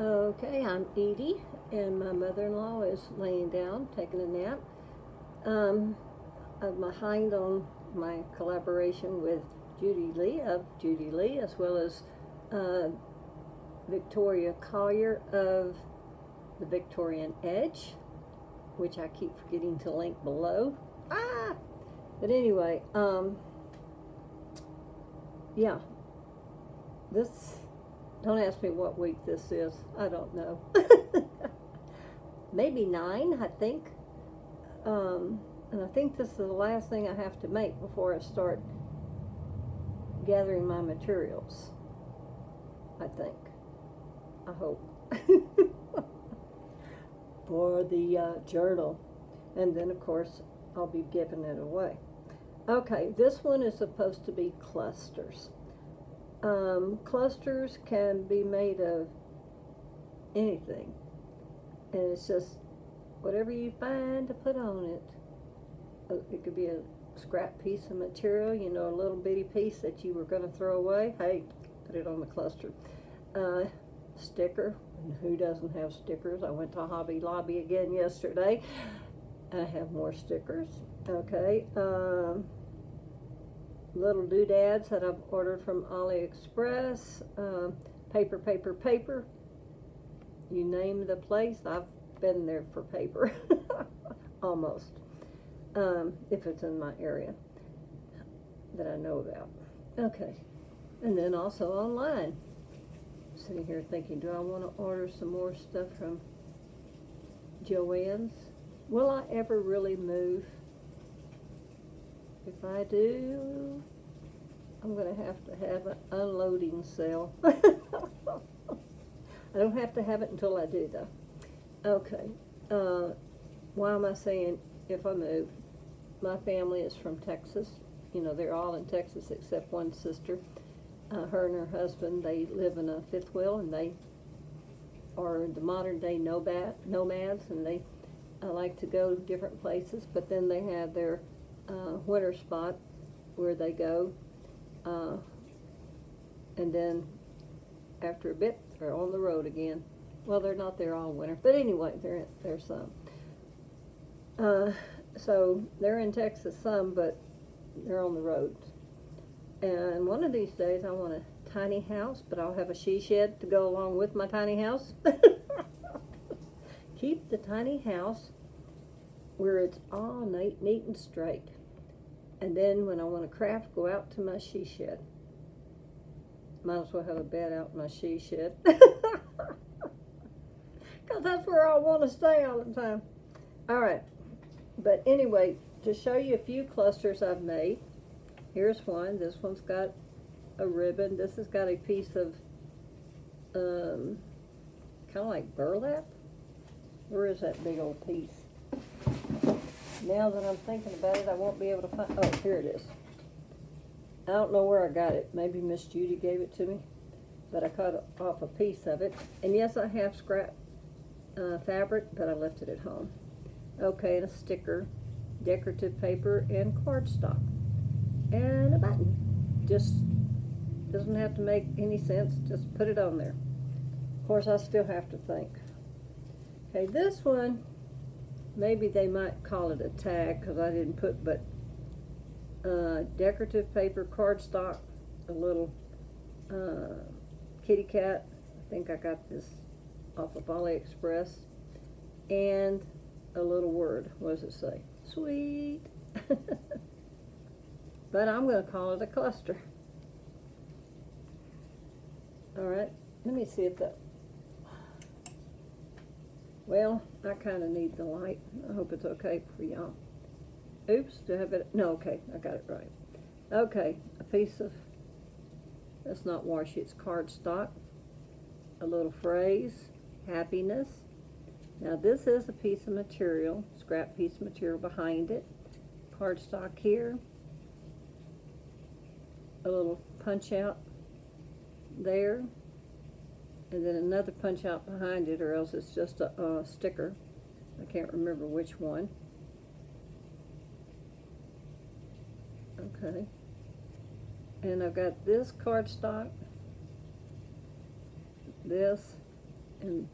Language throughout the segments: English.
Okay, I'm Eadie, and my mother-in-law is laying down, taking a nap. Um, I'm behind on my collaboration with Judy Lee of Judy Lee, as well as uh, Victoria Collier of the Victorian Edge, which I keep forgetting to link below. Ah! But anyway, um, yeah, this don't ask me what week this is. I don't know. Maybe nine, I think. Um, and I think this is the last thing I have to make before I start gathering my materials. I think. I hope. For the uh, journal. And then, of course, I'll be giving it away. Okay, this one is supposed to be clusters. Um, clusters can be made of anything. And it's just whatever you find to put on it. Uh, it could be a scrap piece of material, you know, a little bitty piece that you were going to throw away. Hey, put it on the cluster. Uh, sticker. Who doesn't have stickers? I went to Hobby Lobby again yesterday. I have more stickers. Okay. Um, little doodads that I've ordered from AliExpress, um, paper, paper, paper. You name the place, I've been there for paper, almost, um, if it's in my area that I know about. Okay, and then also online. Sitting here thinking, do I want to order some more stuff from Joann's? Will I ever really move? If I do, I'm going to have to have an unloading cell. I don't have to have it until I do, though. Okay. Uh, why am I saying if I move? My family is from Texas. You know, they're all in Texas except one sister. Uh, her and her husband, they live in a fifth wheel, and they are the modern day nomad, nomads, and they uh, like to go to different places, but then they have their uh, winter spot where they go, uh, and then after a bit they're on the road again. Well, they're not there all winter, but anyway, they're there's some. Uh, so they're in Texas some, but they're on the road. And one of these days I want a tiny house, but I'll have a she shed to go along with my tiny house. Keep the tiny house where it's all neat, neat and straight. And then when I want to craft, go out to my she shed. Might as well have a bed out in my she shed. Because that's where I want to stay all the time. All right. But anyway, to show you a few clusters I've made, here's one. This one's got a ribbon. This has got a piece of um, kind of like burlap. Where is that big old piece? Now that I'm thinking about it, I won't be able to find, oh, here it is. I don't know where I got it. Maybe Miss Judy gave it to me, but I cut off a piece of it. And yes, I have scrap uh, fabric, but I left it at home. Okay, and a sticker, decorative paper, and cardstock. And a button. Just doesn't have to make any sense. Just put it on there. Of course, I still have to think. Okay, this one maybe they might call it a tag because I didn't put, but uh, decorative paper, cardstock, a little uh, kitty cat. I think I got this off of AliExpress. And a little word. What does it say? Sweet. but I'm going to call it a cluster. All right. Let me see if that well, I kind of need the light. I hope it's okay for y'all. Oops, do I have it? No, okay, I got it right. Okay, a piece of, that's not washi, it's cardstock. A little phrase, happiness. Now this is a piece of material, scrap piece of material behind it. Cardstock here. A little punch out there and then another punch out behind it or else it's just a, sticker. I can't remember which one. Okay. And I've got this cardstock, this, and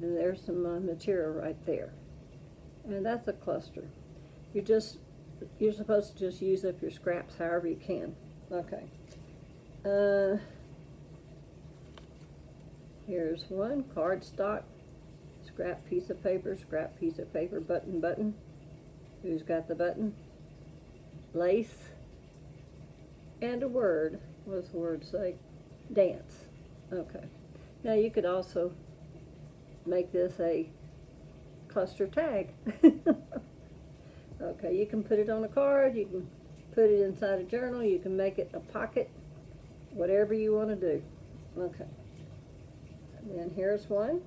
then there's some uh, material right there. And that's a cluster. You just, you're supposed to just use up your scraps however you can. Okay. Uh, here's one, cardstock, scrap piece of paper, scrap piece of paper, button, button. Who's got the button? Lace. And a word. What does the word say? Dance. Okay. Now you could also make this a cluster tag. okay, you can put it on a card, you can put it inside a journal, you can make it a pocket, whatever you want to do. Okay. And here's one.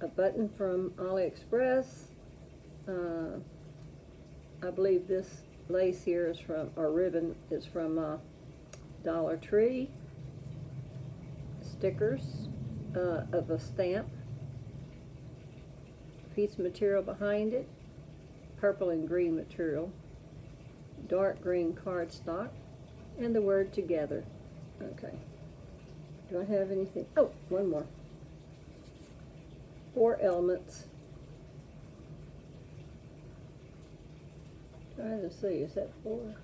A button from AliExpress. Uh, I believe this lace here is from, or ribbon is from uh, Dollar Tree. Stickers uh, of a stamp. Piece of material behind it. Purple and green material. Dark green cardstock. And the word together. Okay. Do I have anything? Oh, one more. Four elements. Trying to see, is that four?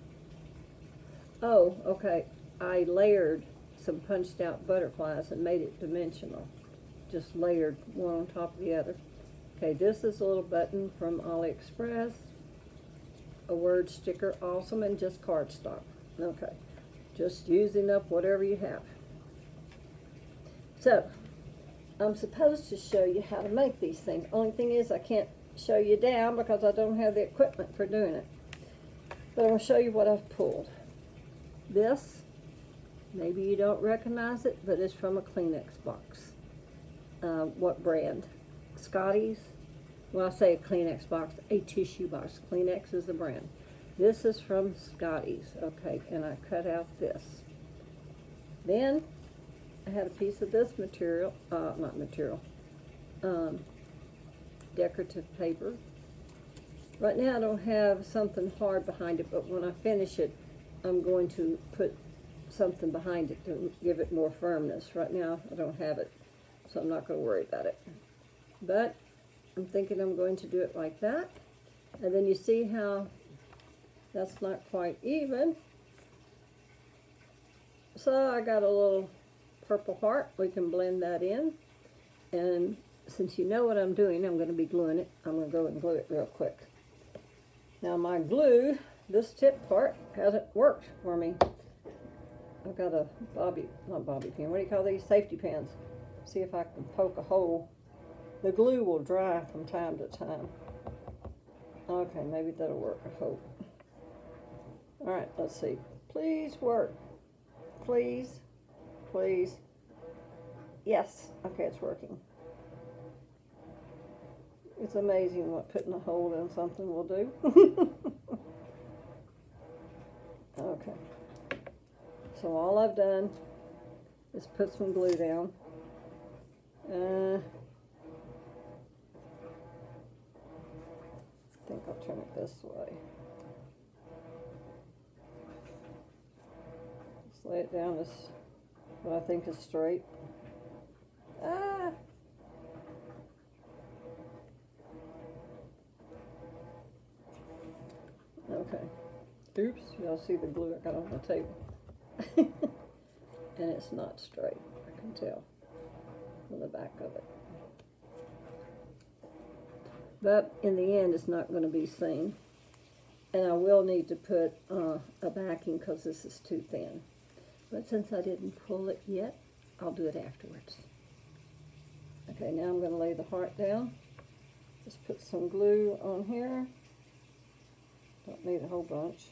Oh, okay. I layered some punched out butterflies and made it dimensional. Just layered one on top of the other. Okay, this is a little button from AliExpress. A word sticker, awesome, and just cardstock. Okay, just using up whatever you have. So, I'm supposed to show you how to make these things. Only thing is I can't show you down because I don't have the equipment for doing it. But I'm going to show you what I've pulled. This, maybe you don't recognize it, but it's from a Kleenex box. Uh, what brand? Scotties. Well, I say a Kleenex box, a tissue box. Kleenex is the brand. This is from Scotties, okay, and I cut out this. Then, I had a piece of this material, uh, not material, um, decorative paper. Right now I don't have something hard behind it, but when I finish it, I'm going to put something behind it to give it more firmness. Right now I don't have it, so I'm not going to worry about it. But I'm thinking I'm going to do it like that. And then you see how that's not quite even. So I got a little purple heart. We can blend that in. And since you know what I'm doing, I'm going to be gluing it. I'm going to go and glue it real quick. Now my glue, this tip part, hasn't worked for me. I've got a bobby, not bobby pin, what do you call these? Safety pins. See if I can poke a hole. The glue will dry from time to time. Okay, maybe that'll work, I hope. Alright, let's see. Please work. Please. Please. Yes. Okay, it's working. It's amazing what putting a hole in something will do. okay. So all I've done is put some glue down. Uh, I think I'll turn it this way. Just lay it down as what I think is straight. Ah! Okay. Oops, y'all see the glue I got on the table. and it's not straight, I can tell from the back of it. But in the end, it's not going to be seen. And I will need to put uh, a backing because this is too thin. But since I didn't pull it yet, I'll do it afterwards. Okay, now I'm going to lay the heart down. Just put some glue on here. Don't need a whole bunch.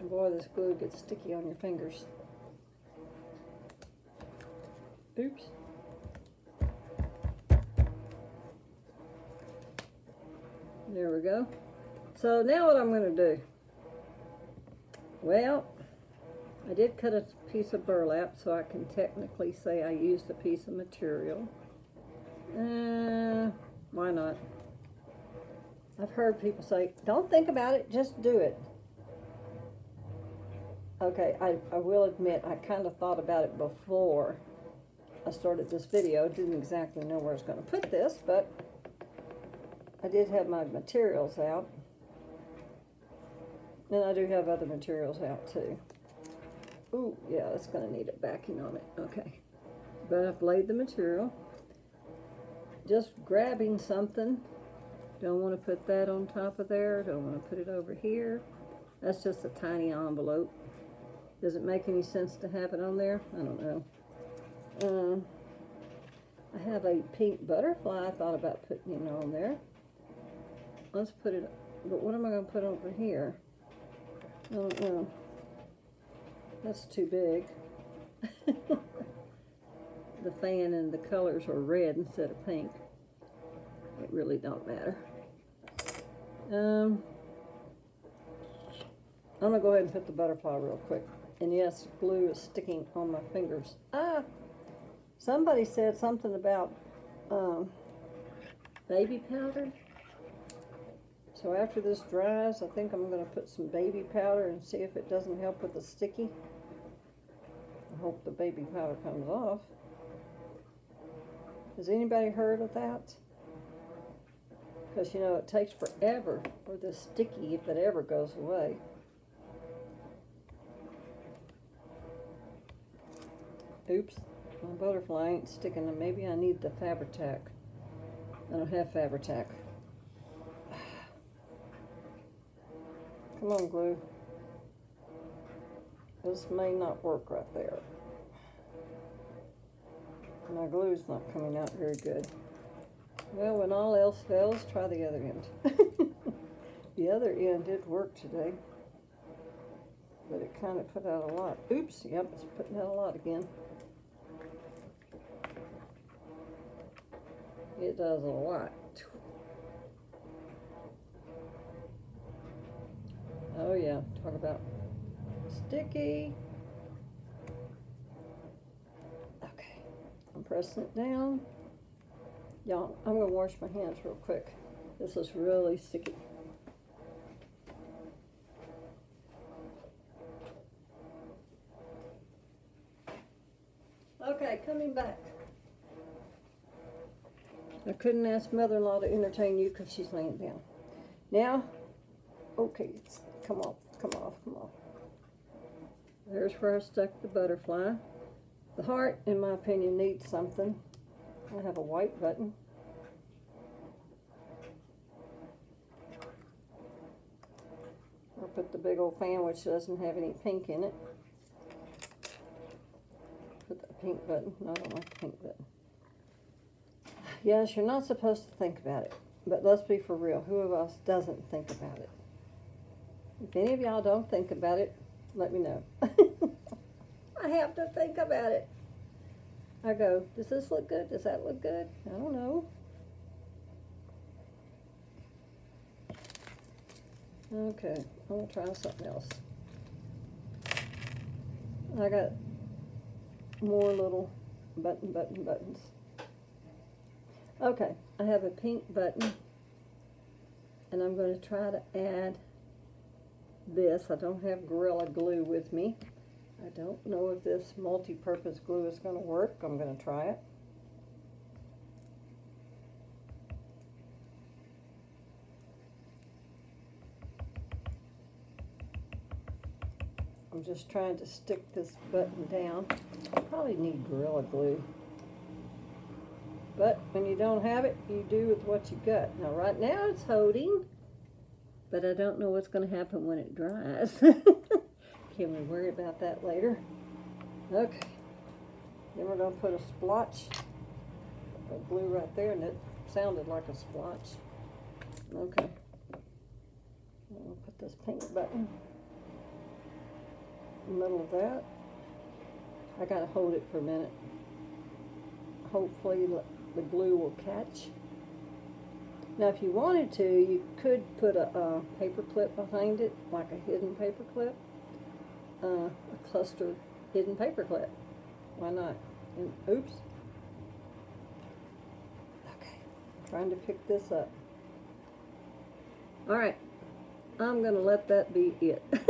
And boy, this glue gets sticky on your fingers. Oops. There we go. So now what I'm going to do. Well, I did cut a piece of burlap so I can technically say I used a piece of material. Uh, why not? I've heard people say, don't think about it, just do it. Okay, I, I will admit, I kind of thought about it before I started this video. Didn't exactly know where I was going to put this, but I did have my materials out. And I do have other materials out too. Ooh, yeah, it's going to need a backing on it. Okay. But I've laid the material. Just grabbing something. Don't want to put that on top of there. Don't want to put it over here. That's just a tiny envelope. Does it make any sense to have it on there? I don't know. Um, I have a pink butterfly. I thought about putting it on there. Let's put it, but what am I going to put over here? I don't know. That's too big. the fan and the colors are red instead of pink. It really don't matter. Um, I'm going to go ahead and put the butterfly real quick. And yes, glue is sticking on my fingers. Ah! Somebody said something about um, baby powder. So after this dries, I think I'm going to put some baby powder and see if it doesn't help with the sticky. I hope the baby powder comes off. Has anybody heard of that? Because, you know, it takes forever for the sticky, if it ever goes away. Oops, my butterfly ain't sticking. Maybe I need the Fabri-Tac. I don't have Fabri-Tac. Come on, glue. This may not work right there. My glue's not coming out very good. Well, when all else fails, try the other end. the other end did work today. But it kind of put out a lot. Oops, yep, it's putting out a lot again. It does a lot. Oh yeah, talk about sticky. Okay, I'm pressing it down. Y'all, I'm gonna wash my hands real quick. This is really sticky. Okay, coming back. I couldn't ask mother-in-law to entertain you because she's laying down. Now, okay, come off, come off, come off. There's where I stuck the butterfly. The heart, in my opinion, needs something. I have a white button. I'll put the big old fan, which doesn't have any pink in it. Put the pink button. No, I don't like the pink button. Yes, you're not supposed to think about it. But let's be for real. Who of us doesn't think about it? If any of y'all don't think about it, let me know. I have to think about it. I go, does this look good? Does that look good? I don't know. Okay, I'm gonna try something else. I got more little button, button, buttons. Okay, I have a pink button and I'm going to try to add this. I don't have Gorilla Glue with me. I don't know if this multi-purpose glue is going to work. I'm going to try it. I'm just trying to stick this button down. Probably need Gorilla Glue. But when you don't have it, you do with what you got. Now right now it's holding, but I don't know what's going to happen when it dries. Can we worry about that later? Okay. Then we're going to put a splotch of glue right there, and it sounded like a splotch. Okay. I'll put this pink button in the middle of that. I got to hold it for a minute. Hopefully the glue will catch. Now if you wanted to, you could put a, a paper clip behind it, like a hidden paper clip, uh, a cluster hidden paper clip. Why not? And oops. Okay, trying to pick this up. All right, I'm gonna let that be it.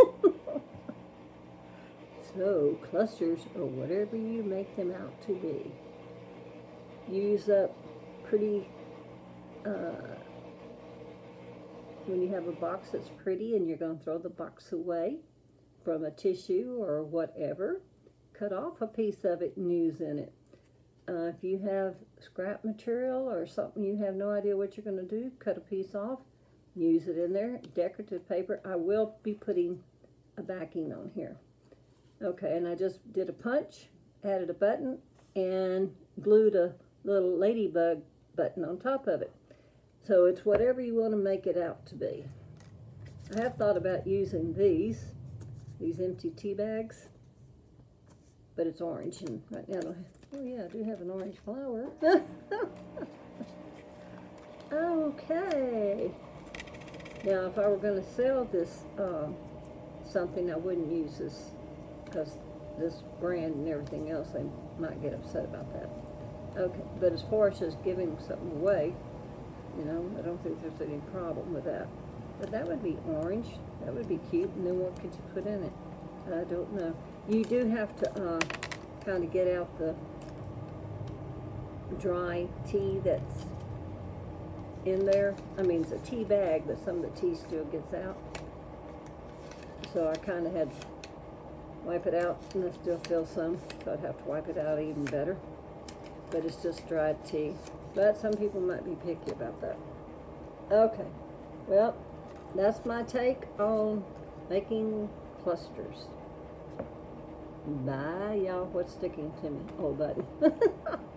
So, clusters, or whatever you make them out to be, use up pretty, uh, when you have a box that's pretty and you're going to throw the box away from a tissue or whatever, cut off a piece of it and use in it. Uh, if you have scrap material or something you have no idea what you're going to do, cut a piece off, use it in there. Decorative paper, I will be putting a backing on here. Okay, and I just did a punch, added a button, and glued a little ladybug button on top of it. So it's whatever you want to make it out to be. I have thought about using these, these empty tea bags, but it's orange and right now, oh yeah, I do have an orange flower. okay. Now, if I were going to sell this um, something, I wouldn't use this because this brand and everything else, they might get upset about that. Okay, but as far as just giving something away, you know, I don't think there's any problem with that. But that would be orange. That would be cute. And then what could you put in it? I don't know. You do have to uh, kind of get out the dry tea that's in there. I mean, it's a tea bag, but some of the tea still gets out. So I kind of had to wipe it out, and I still feel some, so I'd have to wipe it out even better. But it's just dried tea. But some people might be picky about that. Okay, well, that's my take on making clusters. Bye, y'all. What's sticking to me? Oh, button.